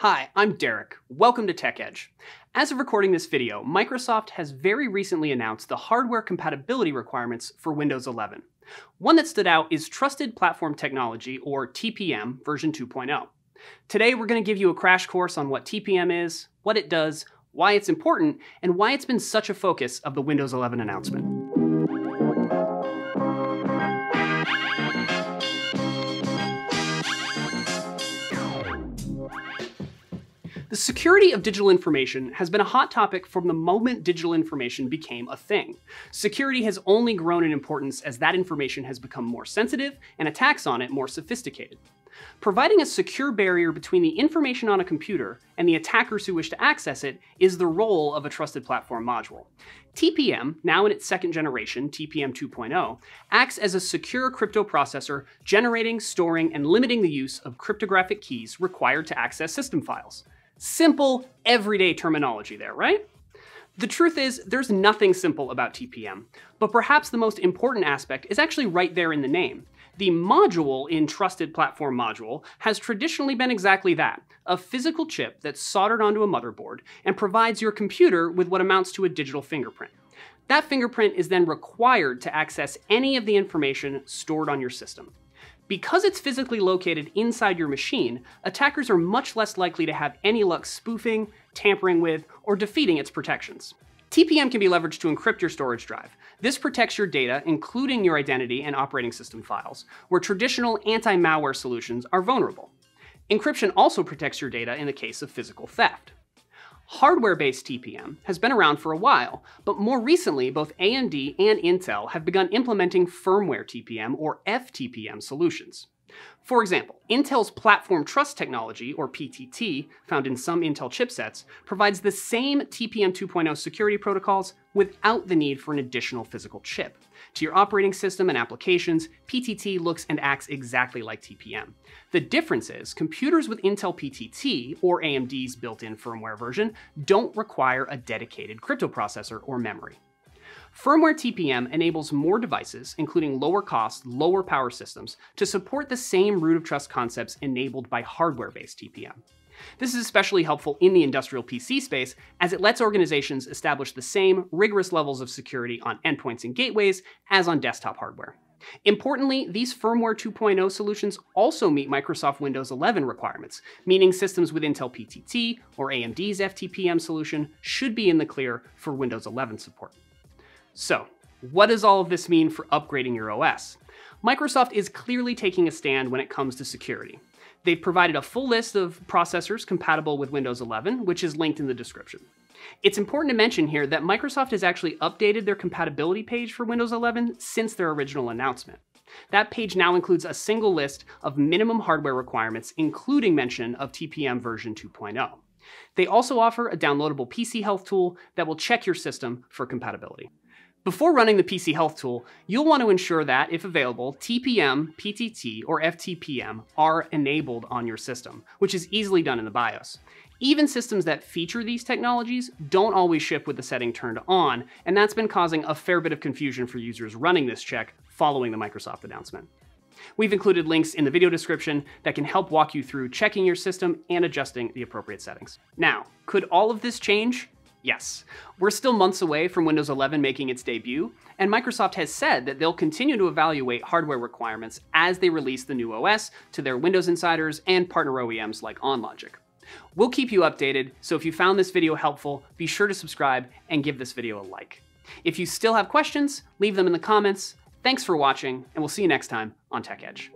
Hi, I'm Derek. Welcome to Tech Edge. As of recording this video, Microsoft has very recently announced the hardware compatibility requirements for Windows 11. One that stood out is Trusted Platform Technology, or TPM, version 2.0. Today, we're going to give you a crash course on what TPM is, what it does, why it's important, and why it's been such a focus of the Windows 11 announcement. Security of digital information has been a hot topic from the moment digital information became a thing. Security has only grown in importance as that information has become more sensitive and attacks on it more sophisticated. Providing a secure barrier between the information on a computer and the attackers who wish to access it is the role of a trusted platform module. TPM, now in its second generation, TPM 2.0, acts as a secure crypto processor, generating, storing, and limiting the use of cryptographic keys required to access system files. Simple, everyday terminology there, right? The truth is, there's nothing simple about TPM, but perhaps the most important aspect is actually right there in the name. The module in Trusted Platform Module has traditionally been exactly that, a physical chip that's soldered onto a motherboard and provides your computer with what amounts to a digital fingerprint. That fingerprint is then required to access any of the information stored on your system. Because it's physically located inside your machine, attackers are much less likely to have any luck spoofing, tampering with, or defeating its protections. TPM can be leveraged to encrypt your storage drive. This protects your data, including your identity and operating system files, where traditional anti-malware solutions are vulnerable. Encryption also protects your data in the case of physical theft. Hardware-based TPM has been around for a while, but more recently both AMD and Intel have begun implementing firmware TPM or FTPM solutions. For example, Intel's Platform Trust Technology, or PTT, found in some Intel chipsets, provides the same TPM 2.0 security protocols without the need for an additional physical chip. To your operating system and applications, PTT looks and acts exactly like TPM. The difference is, computers with Intel PTT, or AMD's built-in firmware version, don't require a dedicated crypto processor or memory. Firmware TPM enables more devices, including lower cost, lower power systems, to support the same root of trust concepts enabled by hardware-based TPM. This is especially helpful in the industrial PC space as it lets organizations establish the same rigorous levels of security on endpoints and gateways as on desktop hardware. Importantly, these firmware 2.0 solutions also meet Microsoft Windows 11 requirements, meaning systems with Intel PTT or AMD's FTPM solution should be in the clear for Windows 11 support. So, what does all of this mean for upgrading your OS? Microsoft is clearly taking a stand when it comes to security. They've provided a full list of processors compatible with Windows 11, which is linked in the description. It's important to mention here that Microsoft has actually updated their compatibility page for Windows 11 since their original announcement. That page now includes a single list of minimum hardware requirements, including mention of TPM version 2.0. They also offer a downloadable PC health tool that will check your system for compatibility. Before running the PC Health tool, you'll want to ensure that, if available, TPM, PTT, or FTPM are enabled on your system, which is easily done in the BIOS. Even systems that feature these technologies don't always ship with the setting turned on, and that's been causing a fair bit of confusion for users running this check following the Microsoft announcement. We've included links in the video description that can help walk you through checking your system and adjusting the appropriate settings. Now, could all of this change? Yes, we're still months away from Windows 11 making its debut, and Microsoft has said that they'll continue to evaluate hardware requirements as they release the new OS to their Windows insiders and partner OEMs like OnLogic. We'll keep you updated, so if you found this video helpful, be sure to subscribe and give this video a like. If you still have questions, leave them in the comments. Thanks for watching, and we'll see you next time on Tech Edge.